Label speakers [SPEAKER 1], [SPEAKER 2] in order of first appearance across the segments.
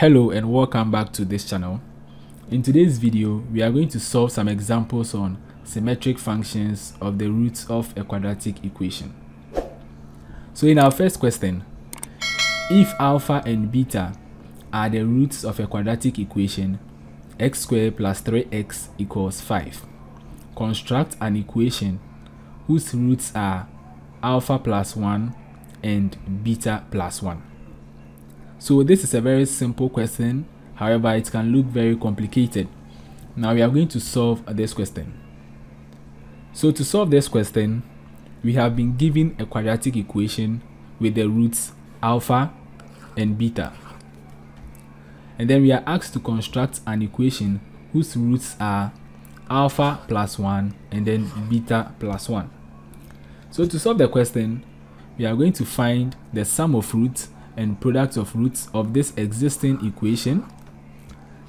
[SPEAKER 1] Hello and welcome back to this channel. In today's video, we are going to solve some examples on symmetric functions of the roots of a quadratic equation. So in our first question, if alpha and beta are the roots of a quadratic equation, x squared plus 3x equals 5. Construct an equation whose roots are alpha plus 1 and beta plus 1. So this is a very simple question, however it can look very complicated. Now we are going to solve this question. So to solve this question, we have been given a quadratic equation with the roots alpha and beta. And then we are asked to construct an equation whose roots are alpha plus 1 and then beta plus 1. So to solve the question, we are going to find the sum of roots and product of roots of this existing equation.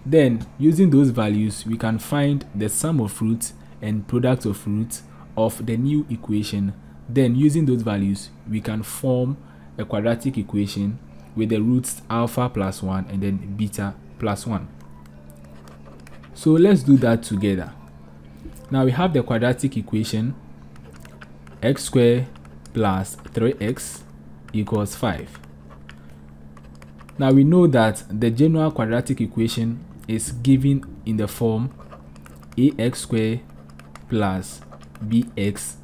[SPEAKER 1] Then, using those values, we can find the sum of roots and product of roots of the new equation. Then, using those values, we can form a quadratic equation with the roots alpha plus 1 and then beta plus 1. So let's do that together. Now we have the quadratic equation x squared plus 3x equals 5. Now we know that the general quadratic equation is given in the form ax squared plus bx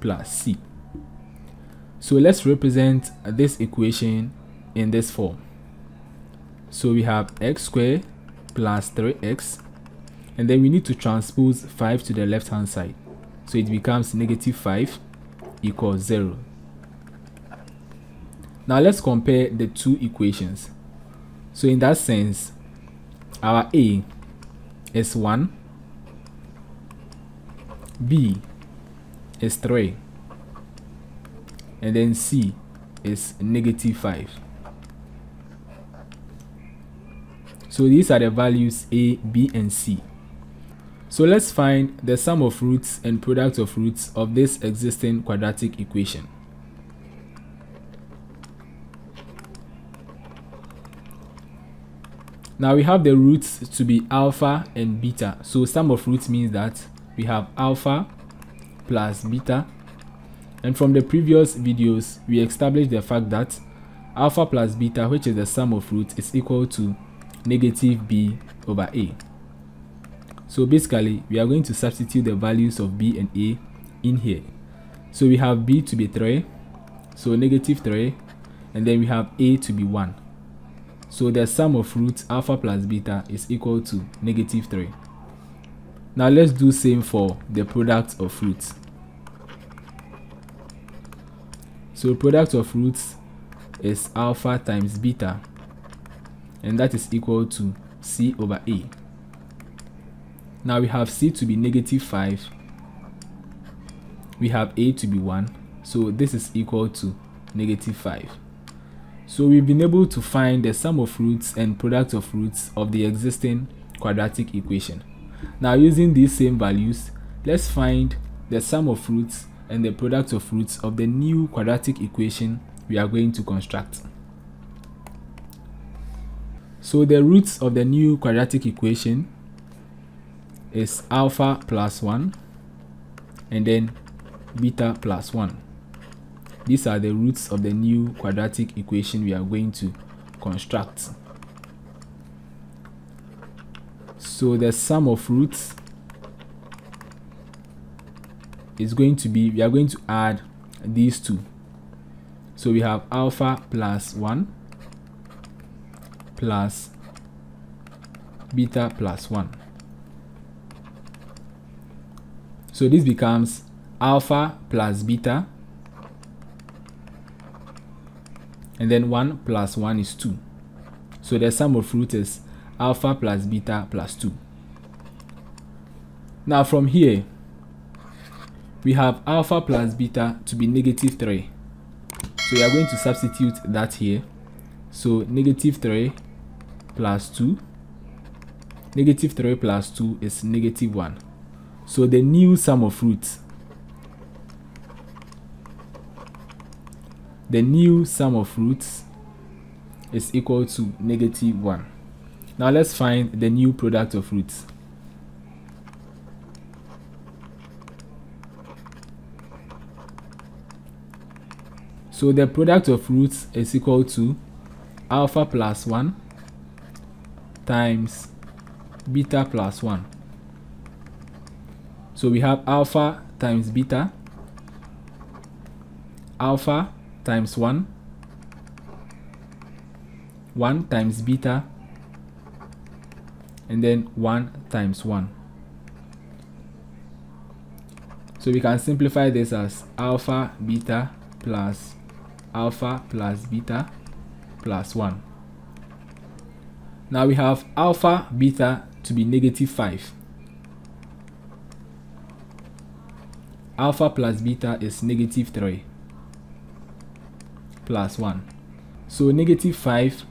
[SPEAKER 1] plus c. So let's represent this equation in this form. So we have x squared plus 3x and then we need to transpose 5 to the left hand side. So it becomes negative 5 equals 0. Now let's compare the two equations. So in that sense, our A is 1, B is 3, and then C is negative 5. So these are the values A, B, and C. So let's find the sum of roots and product of roots of this existing quadratic equation. Now we have the roots to be alpha and beta. So sum of roots means that we have alpha plus beta. And from the previous videos, we established the fact that alpha plus beta, which is the sum of roots, is equal to negative b over a. So basically, we are going to substitute the values of b and a in here. So we have b to be 3, so negative 3, and then we have a to be 1. So the sum of roots alpha plus beta is equal to negative 3. Now let's do same for the product of roots. So product of roots is alpha times beta and that is equal to c over a. Now we have c to be negative 5. We have a to be 1. So this is equal to negative 5. So we've been able to find the sum of roots and product of roots of the existing quadratic equation. Now using these same values, let's find the sum of roots and the product of roots of the new quadratic equation we are going to construct. So the roots of the new quadratic equation is alpha plus 1 and then beta plus 1. These are the roots of the new quadratic equation we are going to construct. So the sum of roots is going to be, we are going to add these two. So we have alpha plus 1 plus beta plus 1. So this becomes alpha plus beta and then 1 plus 1 is 2. So the sum of roots is alpha plus beta plus 2. Now from here, we have alpha plus beta to be negative 3. So we are going to substitute that here. So negative 3 plus 2. Negative 3 plus 2 is negative 1. So the new sum of roots the new sum of roots is equal to negative 1. Now let's find the new product of roots. So the product of roots is equal to alpha plus 1 times beta plus 1. So we have alpha times beta, alpha times 1, 1 times beta, and then 1 times 1. So we can simplify this as alpha beta plus alpha plus beta plus 1. Now we have alpha beta to be negative 5. Alpha plus beta is negative 3 plus 1. So negative 5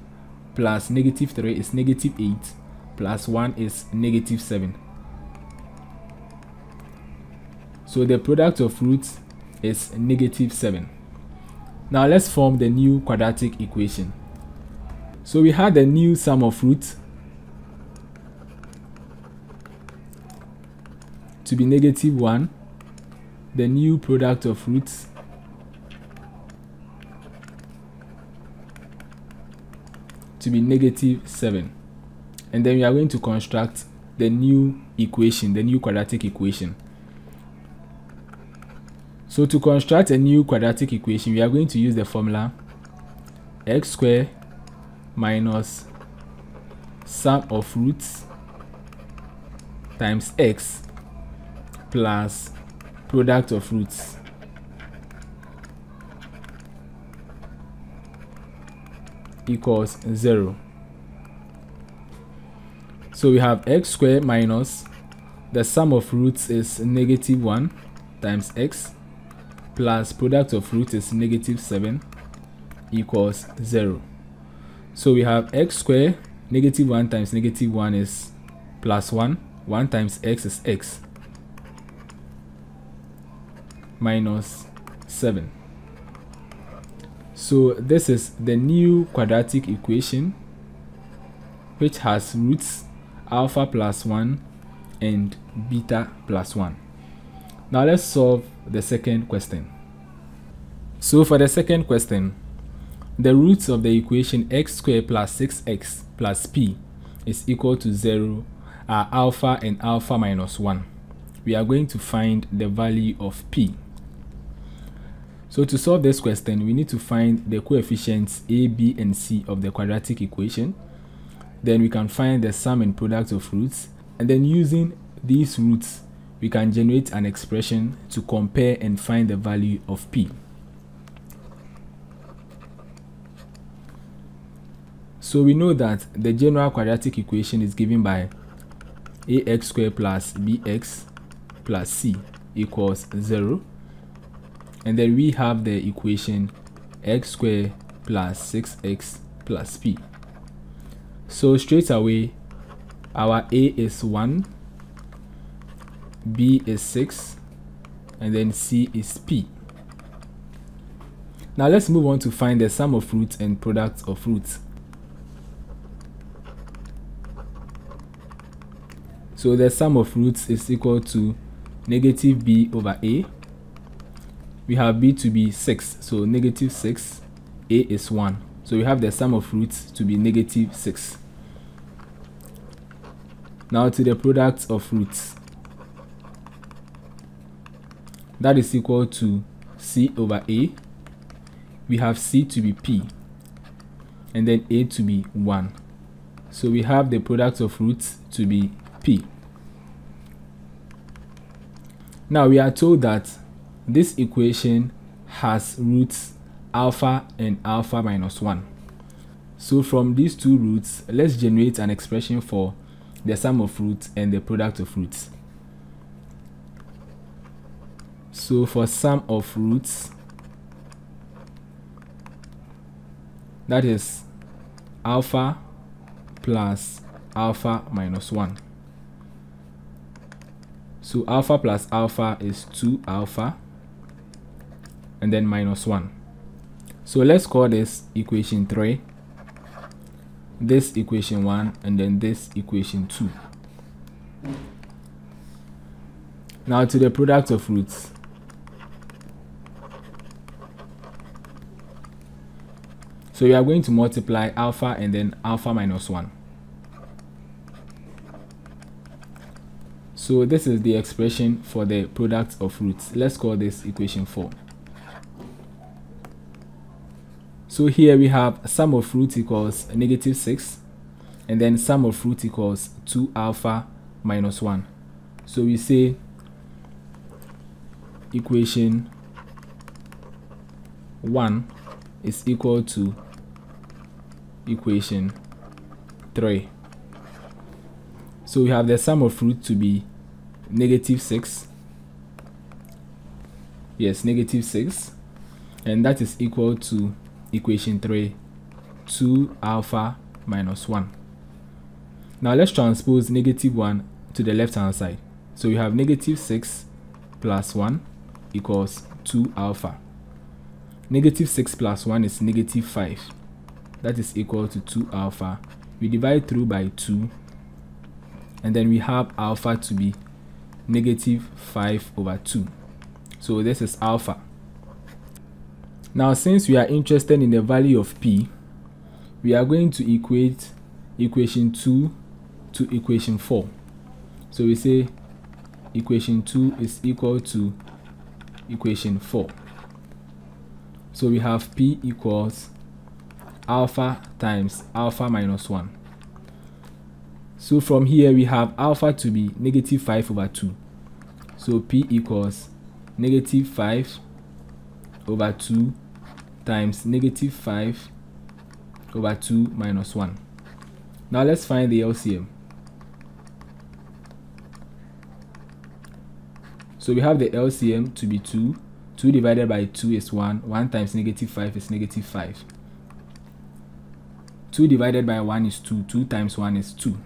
[SPEAKER 1] plus negative 3 is negative 8 plus 1 is negative 7. So the product of roots is negative 7. Now let's form the new quadratic equation. So we had the new sum of roots to be negative 1, the new product of roots to be negative 7. And then we are going to construct the new equation, the new quadratic equation. So to construct a new quadratic equation, we are going to use the formula x squared minus sum of roots times x plus product of roots. Equals 0. So we have x squared minus the sum of roots is negative 1 times x plus product of root is negative 7 equals 0. So we have x squared, negative 1 times negative 1 is plus 1, 1 times x is x, minus 7. So this is the new quadratic equation which has roots alpha plus 1 and beta plus 1. Now let's solve the second question. So for the second question, the roots of the equation x squared plus 6x plus p is equal to 0 are alpha and alpha minus 1. We are going to find the value of p. So to solve this question, we need to find the coefficients a, b, and c of the quadratic equation. Then we can find the sum and product of roots. And then using these roots, we can generate an expression to compare and find the value of p. So we know that the general quadratic equation is given by ax squared plus bx plus c equals 0. And then we have the equation x squared plus 6x plus p. So straight away, our a is 1 B is 6, and then C is P. Now let's move on to find the sum of roots and product of roots. So the sum of roots is equal to negative b over a. We have b to be 6, so negative 6, a is 1. So we have the sum of roots to be negative 6. Now to the product of roots. that is equal to c over a we have c to be p and then a to be 1 so we have the product of roots to be p now we are told that this equation has roots alpha and alpha minus 1 so from these two roots let's generate an expression for the sum of roots and the product of roots. So for sum of roots that is alpha plus alpha minus 1 so alpha plus alpha is 2 alpha and then minus 1 so let's call this equation 3 this equation 1 and then this equation 2 now to the product of roots. So we are going to multiply alpha and then alpha minus 1 so this is the expression for the product of roots. Let's call this equation 4 So here we have sum of root equals negative 6 and then sum of root equals 2 alpha minus 1. So we say equation 1 is equal to equation 3. So we have the sum of root to be negative 6. Yes, negative 6. And that is equal to equation 3 2 alpha minus 1 now let's transpose negative 1 to the left hand side. So we have negative 6 plus 1 equals 2 alpha. Negative 6 plus 1 is negative 5 that is equal to 2 alpha. We divide through by 2 and then we have alpha to be negative 5 over 2 so this is alpha now since we are interested in the value of p, we are going to equate equation 2 to equation 4. So we say equation 2 is equal to equation 4. So we have p equals alpha times alpha minus 1. So from here we have alpha to be negative 5 over 2. So p equals negative 5 over 2 times negative 5 over 2 minus 1. Now let's find the LCM. So we have the LCM to be 2. 2 divided by 2 is 1. 1 times negative 5 is negative 5. 2 divided by 1 is 2. 2 times 1 is 2.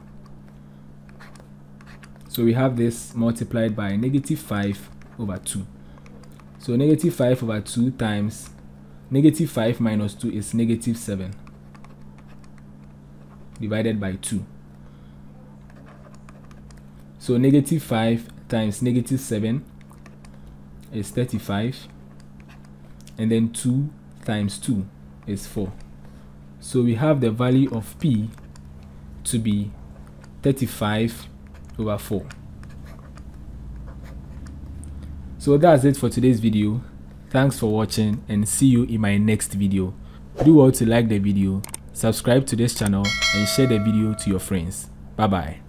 [SPEAKER 1] So we have this multiplied by negative 5 over 2. So negative 5 over 2 times negative 5 minus 2 is negative 7 divided by 2. So negative 5 times negative 7 is 35 and then 2 times 2 is 4. So we have the value of p to be 35 over 4. So that's it for today's video. Thanks for watching and see you in my next video. Do well to like the video, subscribe to this channel and share the video to your friends. Bye bye.